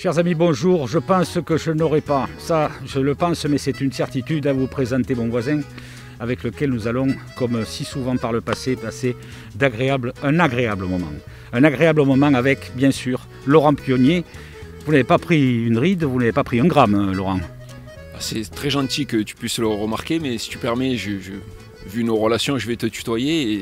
Chers amis, bonjour. Je pense que je n'aurai pas, ça je le pense, mais c'est une certitude à vous présenter mon voisin avec lequel nous allons, comme si souvent par le passé, passer d'agréable, un agréable moment. Un agréable moment avec, bien sûr, Laurent Pionnier. Vous n'avez pas pris une ride, vous n'avez pas pris un gramme, hein, Laurent. C'est très gentil que tu puisses le remarquer, mais si tu permets, vu nos relations, je vais te tutoyer.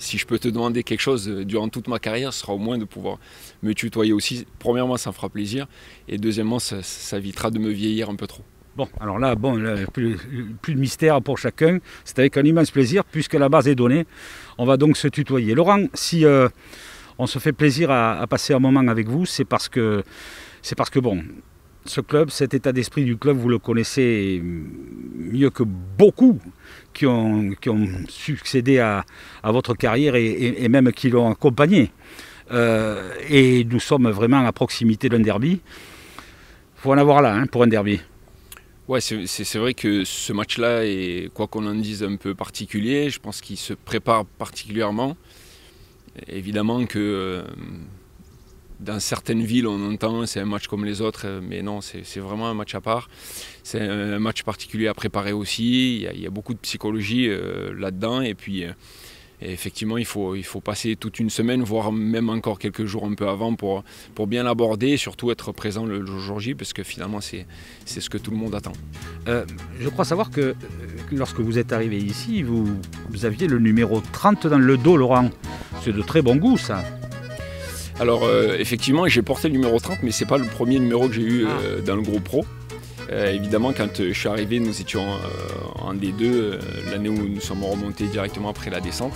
Si je peux te demander quelque chose durant toute ma carrière, ce sera au moins de pouvoir me tutoyer aussi. Premièrement, ça me fera plaisir. Et deuxièmement, ça, évitera de me vieillir un peu trop. Bon, alors là, bon, plus, de mystère pour chacun. C'est avec un immense plaisir, puisque la base est donnée. On va donc se tutoyer. Laurent, si euh, on se fait plaisir à, passer un moment avec vous, c'est parce que, c'est parce que bon, ce club, cet état d'esprit du club, vous le connaissez mieux que beaucoup qui ont, qui ont succédé à, votre carrière et, même qui l'ont accompagné. Euh, et nous sommes vraiment à proximité d'un derby. Il faut en avoir là hein, pour un derby. Ouais, c'est vrai que ce match-là est, quoi qu'on en dise, un peu particulier. Je pense qu'il se prépare particulièrement. Évidemment que euh, dans certaines villes, on entend c'est un match comme les autres, mais non, c'est vraiment un match à part. C'est un match particulier à préparer aussi. Il y a, beaucoup de psychologie euh, là-dedans. Et puis. Euh, effectivement, il faut, il faut passer toute une semaine, voire même encore quelques jours un peu avant pour, pour bien l'aborder et surtout être présent le, jour J, parce que finalement, c'est ce que tout le monde attend. Euh, je crois savoir que lorsque vous êtes arrivé ici, vous, vous aviez le numéro 30 dans le dos, Laurent. C'est de très bon goût, ça. Alors, euh, effectivement, j'ai porté le numéro 30, mais ce n'est pas le premier numéro que j'ai eu ah. euh, dans le groupe pro. Euh, évidemment, quand je suis arrivé, nous étions en D2, l'année où nous sommes remontés directement après la descente.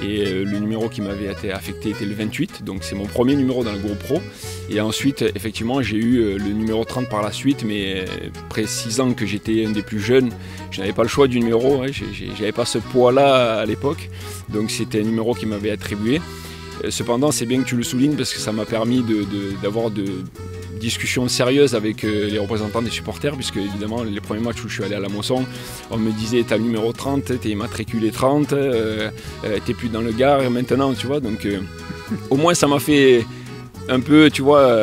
Et le numéro qui m'avait été affecté était le 28, donc c'est mon premier numéro dans le groupe pro. Et ensuite, effectivement, j'ai eu le numéro 30 par la suite, mais précisant que j'étais un des plus jeunes, je n'avais pas le choix du numéro, hein, je n'avais pas ce poids-là à l'époque, donc c'était un numéro qui m'avait attribué. Cependant, c'est bien que tu le soulignes parce que ça m'a permis d'avoir de, discussion sérieuse avec euh, les représentants des supporters, puisque évidemment, les premiers matchs où je suis allé à la Moisson, on me disait t'as le numéro 30, t'es immatriculé 30, euh, euh, t'es plus dans le Gard maintenant, tu vois. Donc, au moins, ça m'a fait un peu, tu vois,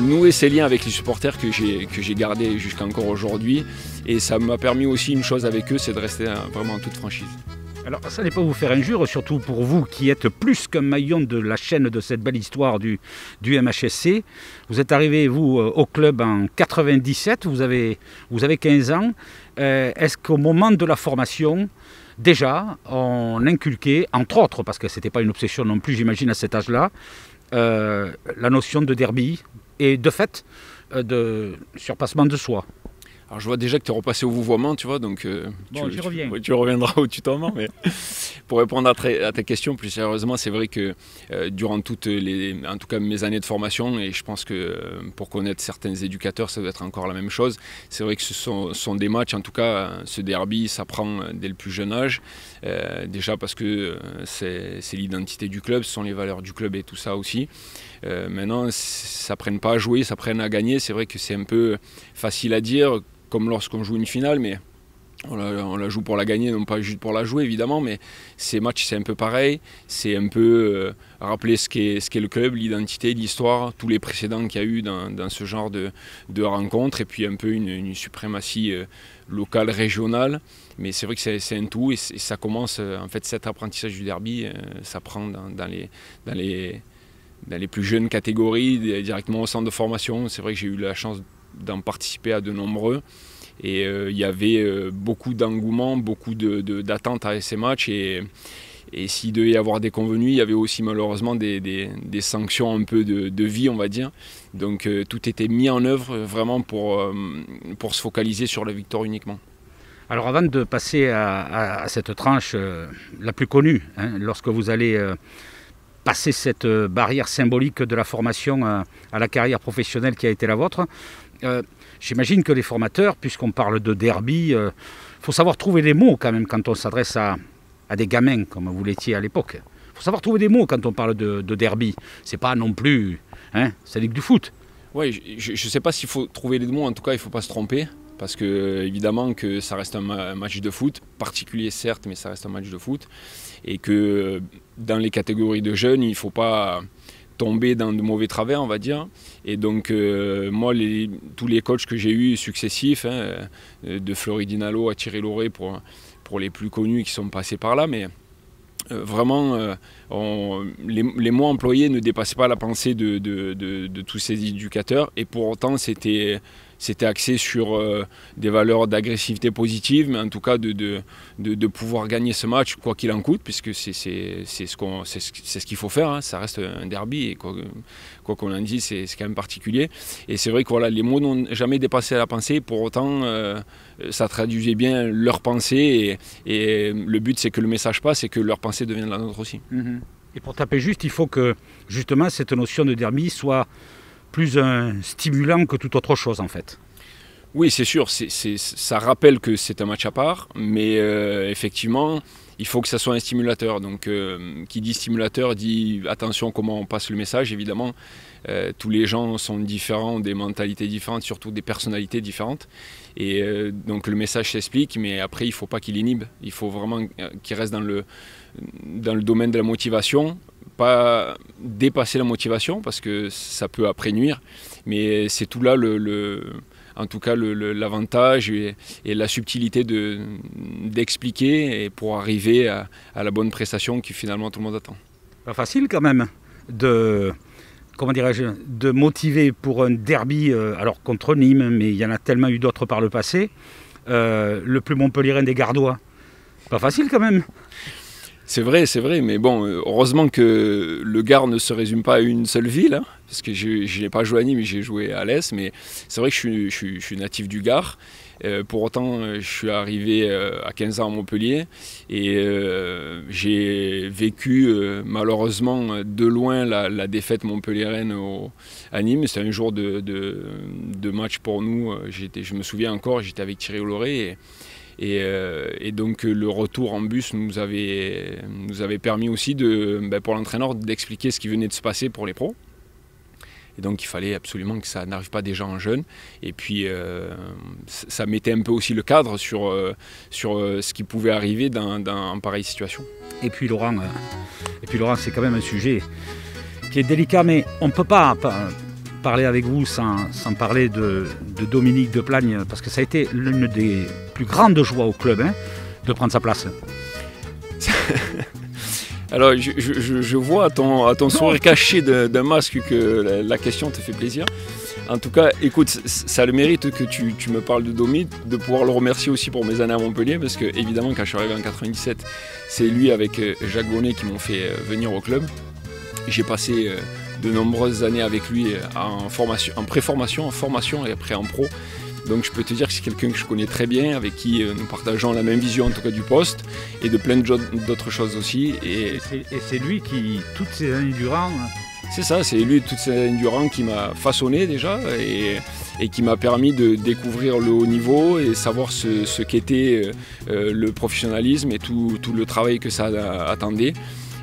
nouer ces liens avec les supporters que j'ai, que j'ai gardés jusqu'à encore aujourd'hui. Et ça m'a permis aussi une chose avec eux, c'est de rester vraiment en toute franchise. Alors, ça n'est pas vous faire injure, surtout pour vous qui êtes plus qu'un maillon de la chaîne de cette belle histoire du, du MHSC. Vous êtes arrivé, vous, euh, au club en 97, vous avez, vous avez 15 ans. Euh, est-ce qu'au moment de la formation, déjà, on inculquait, entre autres, parce que ce n'était pas une obsession non plus, j'imagine, à cet âge-là, euh, la notion de derby et de fait, de surpassement de soi? Alors je vois déjà que tu es repassé au vouvoiement, tu vois, donc euh, bon, tu, reviens. Tu, reviendras au tutoiement. Mais pour répondre à, ta question, plus sérieusement, c'est vrai que euh, durant toutes les, en tout cas mes années de formation, et je pense que euh, pour connaître certains éducateurs, ça doit être encore la même chose. C'est vrai que ce sont, sont, des matchs, en tout cas, ce derby, ça prend dès le plus jeune âge. déjà parce que c'est l'identité du club, ce sont les valeurs du club et tout ça aussi. maintenant, ça prenne pas à jouer, ça prenne à gagner. C'est vrai que c'est un peu facile à dire comme lorsqu'on joue une finale, mais on la, joue pour la gagner, non pas juste pour la jouer évidemment, mais ces matchs c'est un peu pareil, c'est un peu euh, rappeler ce qu'est, le club, l'identité, l'histoire, tous les précédents qu'il y a eu dans, ce genre de, rencontres, et puis un peu une, suprématie euh, locale, régionale, mais c'est vrai que c'est, un tout, et, ça commence, euh, en fait cet apprentissage du derby, ça prend dans, les, dans, les, dans les plus jeunes catégories, directement au centre de formation, c'est vrai que j'ai eu la chance d'en participer à de nombreux. Et euh, il y avait euh, beaucoup d'engouement, beaucoup d'attentes de, à ces matchs. Et, et s'il devait y avoir des convenus, il y avait aussi malheureusement des, des, sanctions un peu de, vie, on va dire. Donc euh, tout était mis en œuvre vraiment pour, pour se focaliser sur la victoire uniquement. Alors avant de passer à, cette tranche la plus connue, hein, lorsque vous allez passer cette barrière symbolique de la formation à, la carrière professionnelle qui a été la vôtre, euh, j'imagine que les formateurs, puisqu'on parle de derby, il euh, faut savoir trouver des mots quand même quand on s'adresse à, des gamins comme vous l'étiez à l'époque. Il faut savoir trouver des mots quand on parle de, de derby. C'est pas non plus, hein, c'est ligue du foot. Oui, je ne sais pas s'il faut trouver les mots, en tout cas il ne faut pas se tromper. Parce que évidemment que ça reste un, match de foot, particulier certes, mais ça reste un match de foot. Et que dans les catégories de jeunes, il ne faut pas dans de mauvais travers, on va dire. Et donc, moi, les, tous les coachs que j'ai eus successifs, hein, de Floridinalo à Thierry Lauré pour, pour les plus connus qui sont passés par là, mais vraiment, les, mois employés ne dépassaient pas la pensée de, de tous ces éducateurs. Et pour autant, c'était c'était axé sur euh, des valeurs d'agressivité positive, mais en tout cas de, de, de, pouvoir gagner ce match quoi qu'il en coûte, puisque c'est ce qu'on c'est ce qu'il faut faire. Hein. Ça reste un derby et quoi qu'on en dise, c'est quand même particulier. Et c'est vrai que voilà, les mots n'ont jamais dépassé la pensée. Pour autant, euh, ça traduisait bien leur pensée. Et, et le but, c'est que le message passe et que leur pensée devienne la nôtre aussi. Mm-hmm. Et pour taper juste, il faut que justement cette notion de derby soit plus un stimulant que toute autre chose en fait. Oui, c'est sûr, ça rappelle que c'est un match à part, mais euh, effectivement, il faut que ça soit un stimulateur. Donc, euh, qui dit stimulateur dit attention comment on passe le message, évidemment. Euh, tous les gens sont différents, des mentalités différentes, surtout des personnalités différentes. Et donc le message s'explique, mais après il ne faut pas qu'il inhibe. Il faut vraiment qu'il reste dans le, dans le domaine de la motivation, pas dépasser la motivation parce que ça peut après nuire, mais c'est tout là le, en tout cas l'avantage et, la subtilité d'expliquer et pour arriver à, la bonne prestation qui finalement tout le monde attend. Pas facile quand même de comment dirais-je de motiver pour un derby euh, alors contre Nîmes, mais il y en a tellement eu d'autres par le passé. Euh, le plus Montpellierin des Gardois. Pas facile quand même. C'est vrai, c'est vrai, mais bon, heureusement que le Gard ne se résume pas à une seule ville, hein, parce que je n'ai pas joué à Nîmes, j'ai joué à l'Est, mais c'est vrai que je suis, natif du Gard. Euh, pour autant, je suis arrivé euh, à 15 ans à Montpellier et euh, j'ai vécu malheureusement de loin la, défaite montpelliéraine à Nîmes. C'était un jour de, match pour nous. Je me souviens encore, j'étais avec Thierry et, euh, et, donc le retour en bus nous avait, nous avait permis aussi de, ben, pour l'entraîneur d'expliquer ce qui venait de se passer pour les pros. Et donc il fallait absolument que ça n'arrive pas déjà en jeune. Et puis euh, ça mettait un peu aussi le cadre sur, euh, sur ce qui pouvait arriver dans, dans, pareille situation. Et puis Laurent, Laurent, c'est quand même un sujet qui est délicat, mais on ne peut pas parler avec vous sans, parler de, Dominique de Plagne, parce que ça a été l'une des plus grandes joies au club hein, de prendre sa place. Alors, je, vois à ton, à ton sourire caché d'un masque que la, question te fait plaisir. En tout cas, écoute, ça a le mérite que tu, me parles de Dominique, de pouvoir le remercier aussi pour mes années à Montpellier, parce que évidemment, quand je suis arrivé en 97, c'est lui avec euh, Jacques Bonnet qui m'ont fait euh, venir au club. J'ai passé euh, de nombreuses années avec lui en, formation, en pré-formation, en formation et après en pro. Donc je peux te dire que c'est quelqu'un que je connais très bien, avec qui euh, nous partageons la même vision en tout cas du poste et de plein d'autres choses aussi. Et, c'est lui qui, toutes ces années durant... Hein. C'est ça, c'est lui toutes ces années durant qui m'a façonné déjà et, qui m'a permis de découvrir le haut niveau et savoir ce, qu'était euh, euh, le professionnalisme et tout, tout, le travail que ça attendait.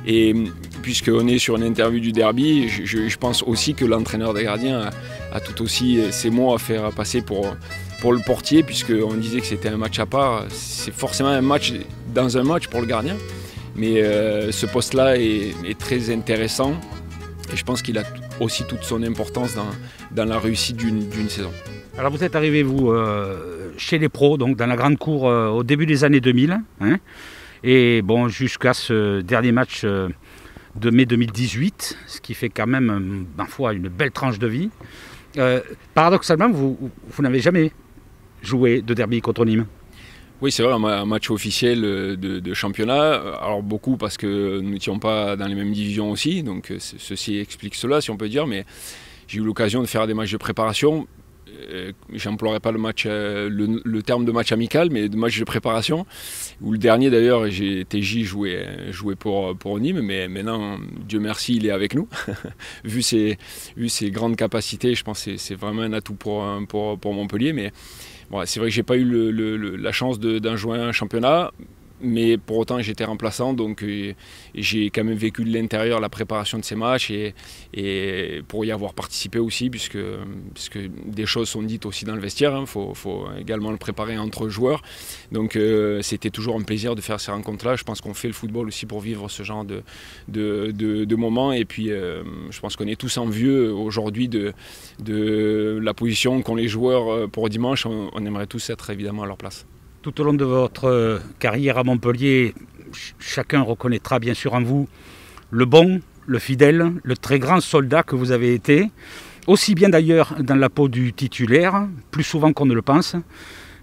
Et puisqu'on est sur une interview du derby, je, pense aussi que l'entraîneur des gardiens a, tout aussi ses mots à faire passer pour, le portier, puisqu'on disait que c'était un match à part. C'est forcément un match dans un match pour le gardien. Mais euh, ce poste-là est, très intéressant et je pense qu'il a aussi toute son importance dans, la réussite d'une saison. Alors vous êtes arrivé, vous, euh, chez les pros, donc dans la grande cour euh, au début des années 2000. Hein et bon, jusqu'à ce dernier match de mai 2018, ce qui fait quand même, ma foi, une belle tranche de vie. Euh, paradoxalement, vous, n'avez jamais joué de derby contre Nîmes oui, c'est vrai, un match officiel euh, de, championnat. Alors beaucoup parce que nous n'étions pas dans les mêmes divisions aussi, donc ceci explique cela, si on peut dire. Mais j'ai eu l'occasion de faire des matchs de préparation. Euh, j'emploierai pas le, match, euh, le, terme de match amical, mais de match de préparation. Où le dernier d'ailleurs, TJ joué, joué pour, pour Nîmes, mais maintenant, Dieu merci, il est avec nous. vu, ses, vu ses grandes capacités, je pense que c'est vraiment un atout pour, pour, pour Montpellier. Mais bon, c'est vrai que j'ai pas eu la chance d'un jouer un championnat mais pour autant j'étais remplaçant, donc euh, j'ai quand même vécu de l'intérieur la préparation de ces matchs et, pour y avoir participé aussi, puisque, des choses sont dites aussi dans le vestiaire, il hein. faut, également le préparer entre joueurs. Donc euh, c'était toujours un plaisir de faire ces rencontres-là. Je pense qu'on fait le football aussi pour vivre ce genre de, de, de, moments, et puis euh, je pense qu'on est tous envieux aujourd'hui de, de la position qu'ont les joueurs pour dimanche. on aimerait tous être évidemment à leur place. Tout au long de votre euh, carrière à Montpellier, chacun reconnaîtra bien sûr en vous le bon, le fidèle, le très grand soldat que vous avez été, aussi bien d'ailleurs dans la peau du titulaire, plus souvent qu'on ne le pense,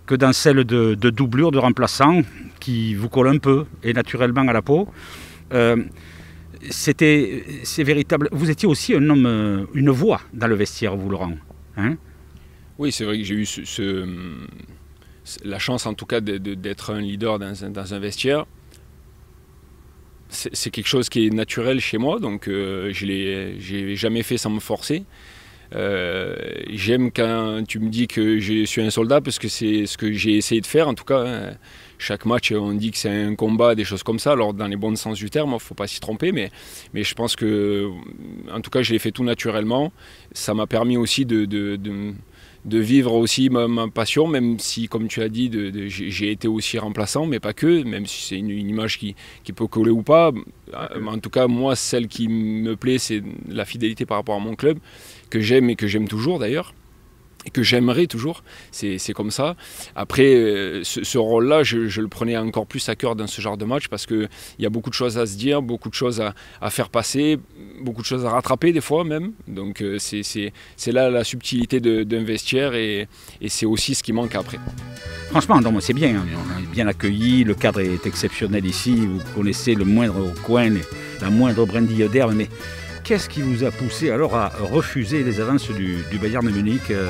que dans celle de, doublure, de remplaçant, qui vous colle un peu et naturellement à la peau. Euh, c'était, c'est véritable. Vous étiez aussi un homme, euh, une voix dans le vestiaire, vous Laurent. Hein? Oui, c'est vrai que j'ai eu ce la chance en tout cas d'être un leader dans un, vestiaire, c'est quelque chose qui est naturel chez moi, donc euh, je l'ai jamais fait sans me forcer. Euh, j'aime quand tu me dis que je suis un soldat parce que c'est ce que j'ai essayé de faire en tout cas. Hein. Chaque match, on dit que c'est un combat, des choses comme ça. Alors, dans les bons sens du terme, il ne faut pas s'y tromper, mais, mais je pense que, en tout cas, je l'ai fait tout naturellement. Ça m'a permis aussi de vivre aussi ma, passion, même si, comme tu as dit, j'ai été aussi remplaçant, mais pas que, même si c'est une, image qui, peut coller ou pas. En tout cas, moi, celle qui me plaît, c'est la fidélité par rapport à mon club, que j'aime et que j'aime toujours d'ailleurs que j'aimerais toujours. C'est comme ça. Après, euh, ce, rôle-là, je, le prenais encore plus à cœur dans ce genre de match parce qu'il y a beaucoup de choses à se dire, beaucoup de choses à, faire passer, beaucoup de choses à rattraper des fois même. Donc euh, c'est là la subtilité d'un vestiaire et, et c'est aussi ce qui manque après. Franchement, c'est bien, hein. on est bien accueilli, le cadre est exceptionnel ici, vous connaissez le moindre coin, la moindre brindille d'herbe, mais qu'est-ce qui vous a poussé alors à refuser les avances du, Bayern de Munich euh,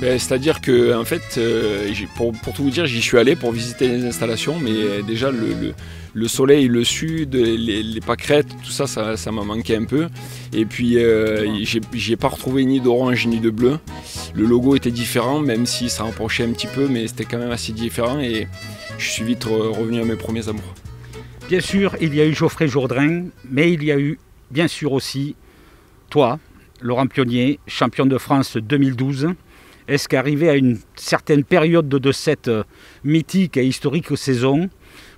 ben, C'est-à-dire que, en fait, euh, pour, tout vous dire, j'y suis allé pour visiter les installations, mais déjà le, soleil, le sud, les, les, pâquerettes, tout ça, ça m'a manqué un peu. Et puis, euh, j'ai pas retrouvé ni d'orange ni de bleu. Le logo était différent, même si ça rapprochait un petit peu, mais c'était quand même assez différent. Et je suis vite revenu à mes premiers amours. Bien sûr, il y a eu Geoffrey Jourdain, mais il y a eu bien sûr aussi toi, Laurent Pionnier, champion de France 2012. Est-ce qu'arrivé à une certaine période de cette euh, mythique et historique saison,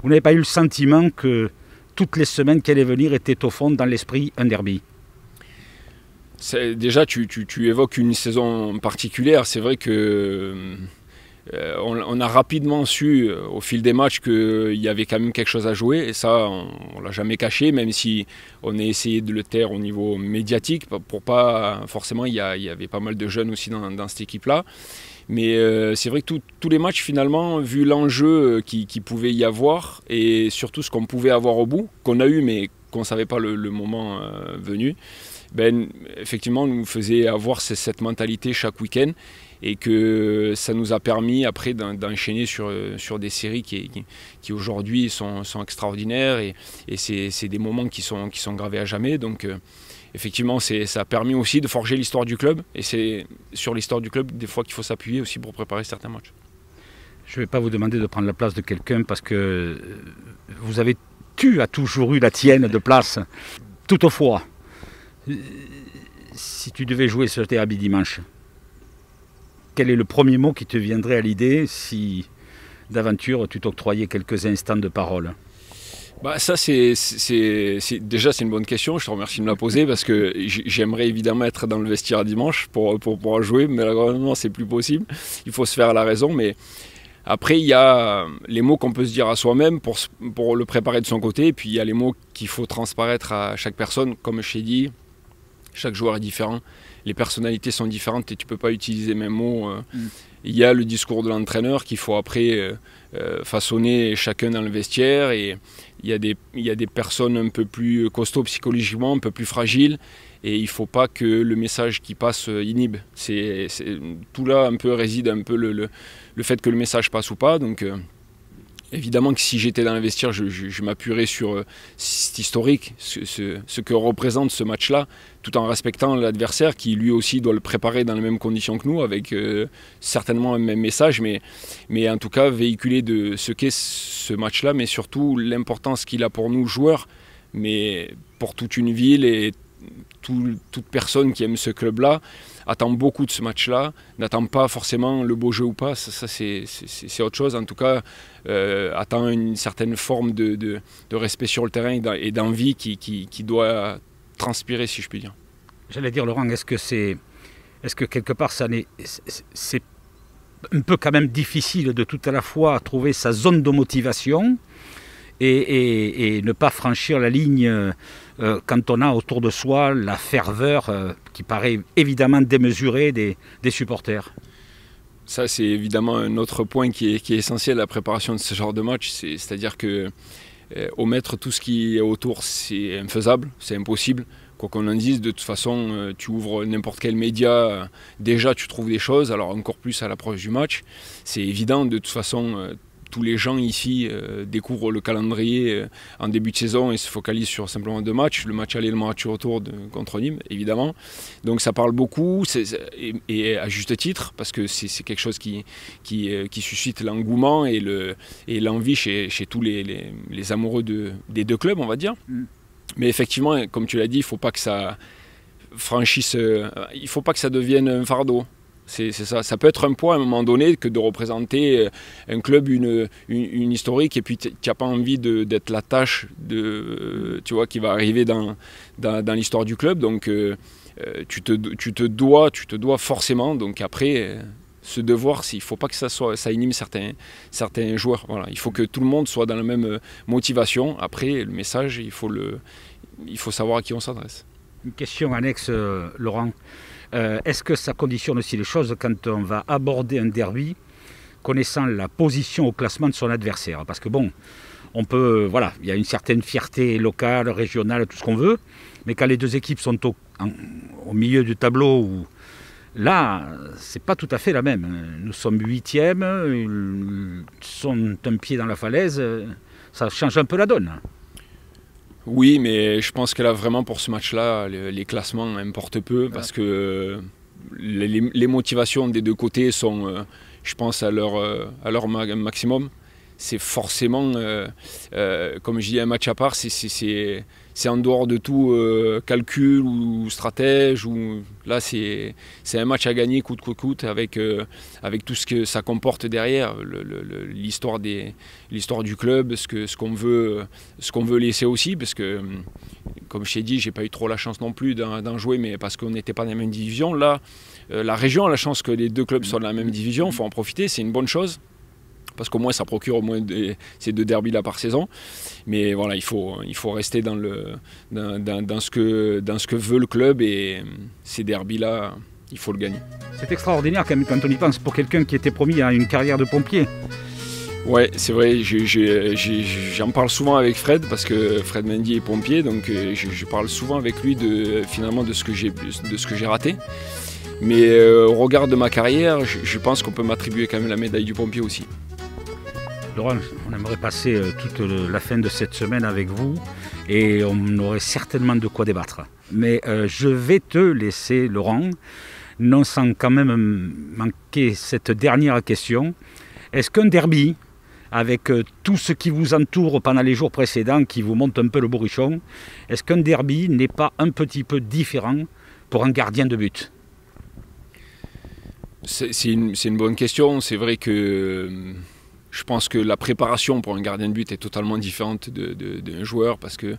vous n'avez pas eu le sentiment que toutes les semaines qu'elle allait venir étaient au fond dans l'esprit un derby? Déjà, tu, tu, évoques une saison particulière. C'est vrai que euh, on, a rapidement su euh, au fil des matchs qu'il y avait quand même quelque chose à jouer. Et ça on, ne l'a jamais caché même si on a essayé de le taire au niveau médiatique pour pas forcément il y, avait pas mal de jeunes aussi dans, cette équipe là mais euh, c'est vrai que tous les matchs finalement vu l'enjeu qui, pouvait y avoir et surtout ce qu'on pouvait avoir au bout qu'on a eu mais qu'on ne savait pas le, moment venu ben, effectivement nous faisait avoir cette mentalité chaque week-end et que ça nous a permis après d'enchaîner sur, sur des séries qui, qui, aujourd'hui sont, sont, extraordinaires et, et c'est des moments qui sont, qui sont gravés à jamais. Donc euh, effectivement, ça a permis aussi de forger l'histoire du club et c'est sur l'histoire du club des fois qu'il faut s'appuyer aussi pour préparer certains matchs. Je ne vais pas vous demander de prendre la place de quelqu'un parce que euh, vous avez, tu as toujours eu la tienne de place. Toutefois, si tu devais jouer ce derby dimanche, quel est le premier mot qui te viendrait à l'idée si d'aventure tu t'octroyais quelques instants de parole? Bah ça c'est, déjà c'est une bonne question, je te remercie de me la poser parce que j'aimerais évidemment être dans le vestiaire dimanche pour, pour pouvoir jouer, mais malheureusement c'est plus possible, il faut se faire la raison, mais après il y a les mots qu'on peut se dire à soi-même pour, pour le préparer de son côté, et puis il y a les mots qu'il faut transparaître à chaque personne, comme je t'ai dit, chaque joueur est différent les personnalités sont différentes et tu peux pas utiliser les mêmes mots. Euh. Mm. Il y a le discours de l'entraîneur qu'il faut après euh, euh, façonner chacun dans le vestiaire et il y, a des, y des personnes un peu plus costauds psychologiquement, un peu plus fragiles et il ne faut pas que le message qui passe inhibe. C'est, tout là un peu réside un peu le, le, fait que le message passe ou pas. Donc Évidemment que si j'étais dans l'investir, je, je, m'appuierais sur euh, cet historique, ce, que représente ce match-là, tout en respectant l'adversaire qui lui aussi doit le préparer dans les mêmes conditions que nous, avec euh, certainement un même message, mais, mais en tout cas véhiculer de ce qu'est ce match-là, mais surtout l'importance qu'il a pour nous joueurs, mais pour toute une ville et toute personne qui aime ce club-là attend beaucoup de ce match-là, n'attend pas forcément le beau jeu ou pas, ça, c'est autre chose. En tout cas, euh, attend une certaine forme de, respect sur le terrain et d'envie qui, qui, doit transpirer, si je puis dire. J'allais dire, Laurent, est-ce que c'est, est-ce que quelque part, ça c'est un peu quand même difficile de tout à la fois trouver sa zone de motivation et, ne pas franchir la ligne euh, quand on a autour de soi la ferveur euh, qui paraît évidemment démesurée des, supporters ça, c'est évidemment un autre point qui est, essentiel à la préparation de ce genre de match. C'est-à-dire que euh, tout ce qui est autour, c'est infaisable, c'est impossible. Quoi qu'on en dise, de toute façon, tu ouvres n'importe quel média, déjà tu trouves des choses, alors encore plus à l'approche du match. C'est évident, de toute façon, tous les gens ici euh, découvrent le calendrier euh, en début de saison et se focalisent sur simplement deux matchs, le match aller et le match retour de, contre Nîmes, évidemment. Donc ça parle beaucoup, et, à juste titre, parce que c'est quelque chose qui, qui, euh, suscite l'engouement et l'envie chez, chez, tous les, les, amoureux de, des deux clubs, on va dire. Mm. Mais effectivement, comme tu l'as dit, il ne faut pas que ça franchisse, il faut pas que ça devienne un fardeau. C'est ça. Ça peut être un poids à un moment donné que de représenter euh, un club, une, une, historique, et puis tu n'as pas envie d'être la tâche de, euh, tu vois, qui va arriver dans, dans, l'histoire du club. Donc euh, tu, te, tu, te dois, tu te dois forcément. Donc après, ce devoir, il ne faut pas que ça, soit, ça inhibe certains, certains joueurs. Voilà. Il faut que tout le monde soit dans la même motivation. Après, le message, il faut, le, il faut savoir à qui on s'adresse. Une question annexe, Laurent. Euh, est-ce que ça conditionne aussi les choses quand on va aborder un derby, connaissant la position au classement de son adversaire? Parce que bon, on peut, voilà, il y a une certaine fierté locale, régionale, tout ce qu'on veut, mais quand les deux équipes sont au, milieu du tableau, là, c'est pas tout à fait la même. Nous sommes huitièmes, ils sont un pied dans la falaise, ça change un peu la donne. Oui, mais je pense que là, vraiment, pour ce match-là, les, classements importent peu parce que euh, les, motivations des deux côtés sont, euh, je pense, à leur, euh, à leur maximum. C'est forcément, comme je dis, un match à part, c'est c'est en dehors de tout euh, calcul ou stratège. Là, c'est un match à gagner coûte que coûte avec, euh, avec tout ce que ça comporte derrière, l'histoire du club, ce qu'on ce qu'on veut, ce qu'on veut laisser aussi. Parce que, comme je t'ai dit, j'ai pas eu trop la chance non plus d'en jouer, mais parce qu'on n'était pas dans la même division. Là, euh, la région a la chance que les deux clubs soient dans la même division, il faut en profiter, c'est une bonne chose parce qu'au moins ça procure au moins ces deux derbys là par saison. Mais voilà, il faut, il faut rester dans, le, dans, ce que, dans ce que veut le club et ces derbys là, il faut le gagner. C'est extraordinaire quand, quand on y pense pour quelqu'un qui était promis à une carrière de pompier. Ouais, c'est vrai, j'en parle souvent avec Fred parce que Fred Mendy est pompier, donc euh, je, parle souvent avec lui de, finalement de ce que j'ai raté. Mais euh, au regard de ma carrière, je pense qu'on peut m'attribuer quand même la médaille du pompier aussi. Laurent, on aimerait passer euh, toute la fin de cette semaine avec vous et on aurait certainement de quoi débattre. Mais euh, je vais te laisser, Laurent, non sans quand même manquer cette dernière question. Est-ce qu'un derby, avec euh, tout ce qui vous entoure pendant les jours précédents, qui vous monte un peu le bourrichon, est-ce qu'un derby n'est pas un petit peu différent pour un gardien de but? C'est une, une, bonne question. C'est vrai que je pense que la préparation pour un gardien de but est totalement différente d'un joueur parce que,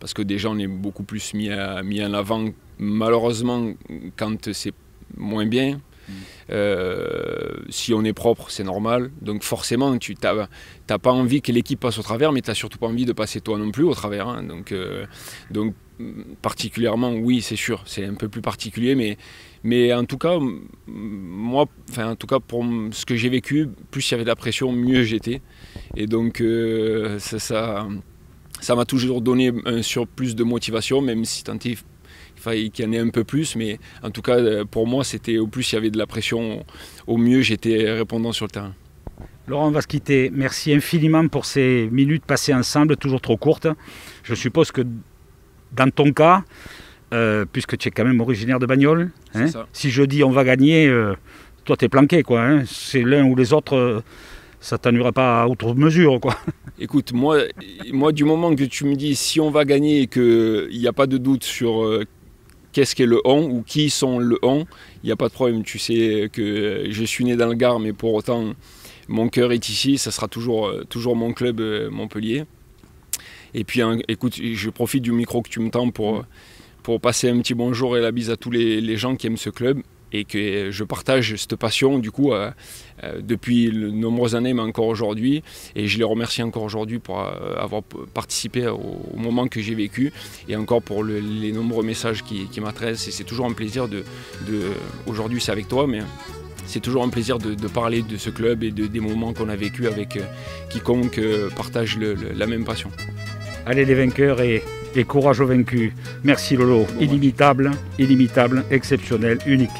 parce que déjà on est beaucoup plus mis, mis en avant malheureusement quand c'est moins bien. Mm. Euh, si on est propre, c'est normal. Donc forcément, tu n'as pas envie que l'équipe passe au travers, mais tu n'as surtout pas envie de passer toi non plus au travers. Hein. Donc, euh, donc particulièrement, oui, c'est sûr, c'est un peu plus particulier, mais, mais en tout cas, moi, enfin, en tout cas, pour ce que j'ai vécu, plus il y avait de la pression, mieux j'étais. Et donc, euh, ça, ça, m'a toujours donné un surplus de motivation, même si tant il fallait qu'il y en ait un peu plus. Mais en tout cas, pour moi, c'était au plus il y avait de la pression, au mieux j'étais répondant sur le terrain. Laurent, on va se quitter. Merci infiniment pour ces minutes passées ensemble, toujours trop courtes. Je suppose que dans ton cas, euh, puisque tu es quand même originaire de Bagnoles, hein, si je dis on va gagner, euh, toi tu es planqué. quoi. Hein. C'est l'un ou les autres, euh, ça t'annulera pas à outre mesure. quoi. Écoute, moi, moi, du moment que tu me dis si on va gagner et qu'il n'y a pas de doute sur qu'est-ce qu'est le on ou qui sont le on, il n'y a pas de problème. Tu sais que je suis né dans le Gard, mais pour autant mon cœur est ici, ça sera toujours, euh, toujours mon club euh, Montpellier. Et puis écoute, je profite du micro que tu me tends pour, pour passer un petit bonjour et la bise à tous les, gens qui aiment ce club et que je partage cette passion du coup euh, depuis de nombreuses années mais encore aujourd'hui et je les remercie encore aujourd'hui pour avoir participé au, moment que j'ai vécu et encore pour les nombreux messages qui, qui m'adressent et c'est toujours un plaisir de, aujourd'hui c'est avec toi mais c'est toujours un plaisir de, parler de ce club et de, des moments qu'on a vécu avec euh, quiconque euh, partage la même passion. Allez les vainqueurs et, et courage aux vaincus. Merci Lolo, illimitable, illimitable, exceptionnel, unique.